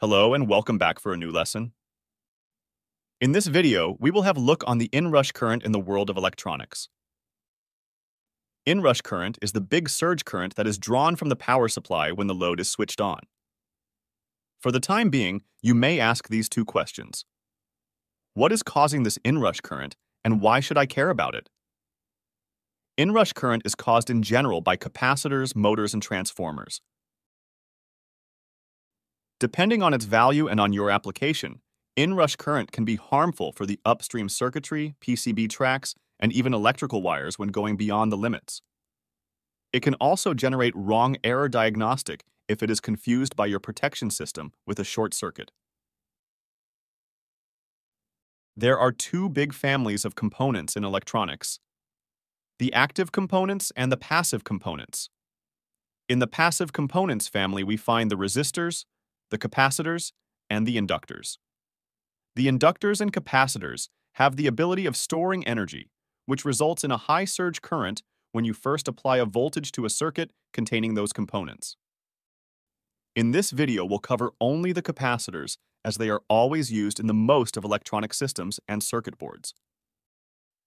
Hello and welcome back for a new lesson. In this video, we will have a look on the inrush current in the world of electronics. Inrush current is the big surge current that is drawn from the power supply when the load is switched on. For the time being, you may ask these two questions. What is causing this inrush current, and why should I care about it? Inrush current is caused in general by capacitors, motors, and transformers. Depending on its value and on your application, inrush current can be harmful for the upstream circuitry, PCB tracks, and even electrical wires when going beyond the limits. It can also generate wrong error diagnostic if it is confused by your protection system with a short circuit. There are two big families of components in electronics, the active components and the passive components. In the passive components family, we find the resistors, the capacitors, and the inductors. The inductors and capacitors have the ability of storing energy, which results in a high surge current when you first apply a voltage to a circuit containing those components. In this video, we'll cover only the capacitors as they are always used in the most of electronic systems and circuit boards.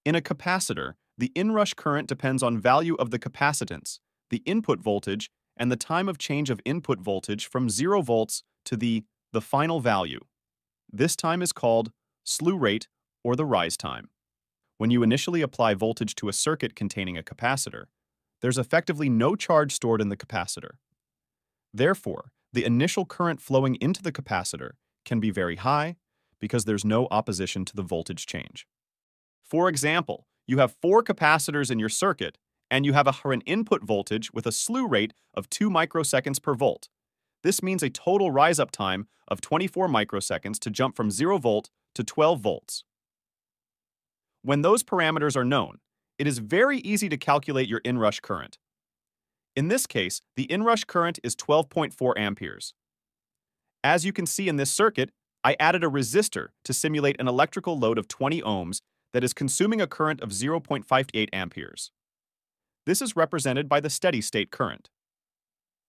In a capacitor, the inrush current depends on value of the capacitance, the input voltage, and the time of change of input voltage from 0 volts to the, the final value. This time is called slew rate or the rise time. When you initially apply voltage to a circuit containing a capacitor, there's effectively no charge stored in the capacitor. Therefore, the initial current flowing into the capacitor can be very high because there's no opposition to the voltage change. For example, you have four capacitors in your circuit and you have a, an input voltage with a slew rate of 2 microseconds per volt. This means a total rise-up time of 24 microseconds to jump from 0 volt to 12 volts. When those parameters are known, it is very easy to calculate your inrush current. In this case, the inrush current is 12.4 amperes. As you can see in this circuit, I added a resistor to simulate an electrical load of 20 ohms that is consuming a current of 0.58 amperes. This is represented by the steady-state current.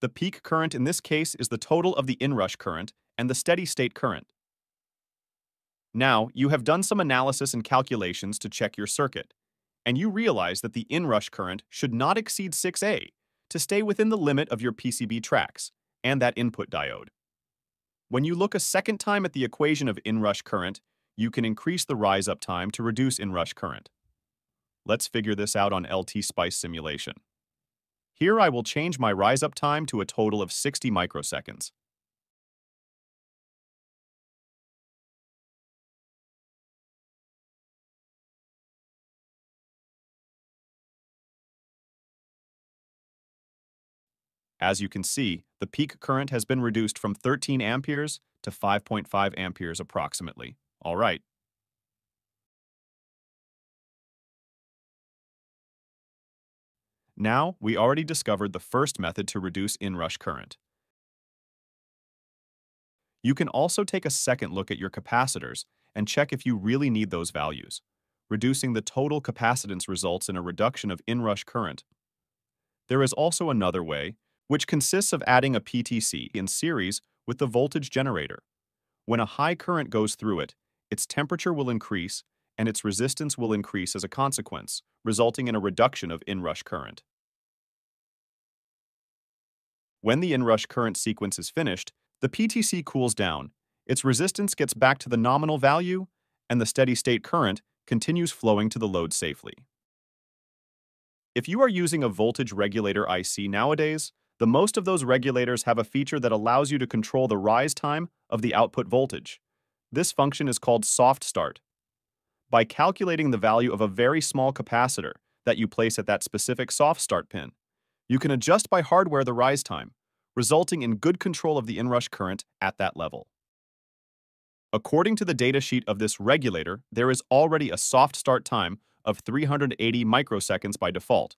The peak current in this case is the total of the inrush current and the steady-state current. Now, you have done some analysis and calculations to check your circuit, and you realize that the inrush current should not exceed 6A to stay within the limit of your PCB tracks and that input diode. When you look a second time at the equation of inrush current, you can increase the rise-up time to reduce inrush current. Let's figure this out on LT Spice simulation. Here I will change my rise-up time to a total of 60 microseconds. As you can see, the peak current has been reduced from 13 amperes to 5.5 amperes approximately. All right, Now, we already discovered the first method to reduce inrush current. You can also take a second look at your capacitors and check if you really need those values. Reducing the total capacitance results in a reduction of inrush current. There is also another way, which consists of adding a PTC in series with the voltage generator. When a high current goes through it, its temperature will increase and its resistance will increase as a consequence, resulting in a reduction of inrush current. When the inrush current sequence is finished, the PTC cools down, its resistance gets back to the nominal value, and the steady-state current continues flowing to the load safely. If you are using a voltage regulator IC nowadays, the most of those regulators have a feature that allows you to control the rise time of the output voltage. This function is called soft start by calculating the value of a very small capacitor that you place at that specific soft start pin. You can adjust by hardware the rise time, resulting in good control of the inrush current at that level. According to the datasheet of this regulator, there is already a soft start time of 380 microseconds by default,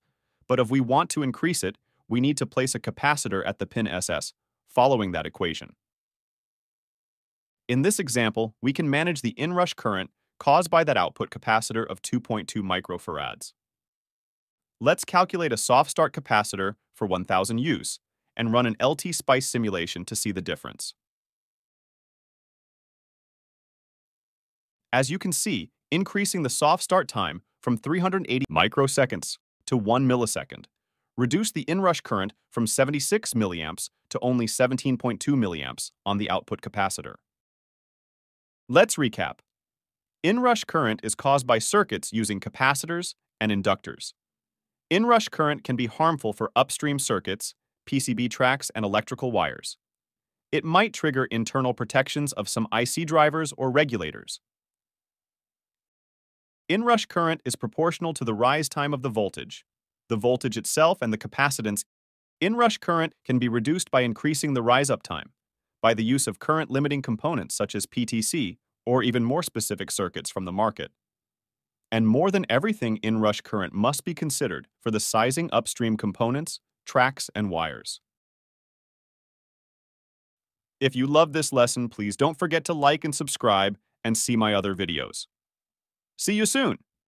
but if we want to increase it, we need to place a capacitor at the pin SS, following that equation. In this example, we can manage the inrush current caused by that output capacitor of 2.2 microfarads. Let's calculate a soft start capacitor for 1000 Us and run an LT Spice simulation to see the difference. as you can see, increasing the soft start time from 380 microseconds to 1 millisecond, reduced the inrush current from 76 milliamps to only 17.2 milliamps on the output capacitor. Let's recap. Inrush current is caused by circuits using capacitors and inductors. Inrush current can be harmful for upstream circuits, PCB tracks, and electrical wires. It might trigger internal protections of some IC drivers or regulators. Inrush current is proportional to the rise time of the voltage, the voltage itself and the capacitance. Inrush current can be reduced by increasing the rise-up time, by the use of current-limiting components such as PTC, or even more specific circuits from the market. And more than everything inrush current must be considered for the sizing upstream components, tracks, and wires. If you love this lesson, please don't forget to like and subscribe and see my other videos. See you soon!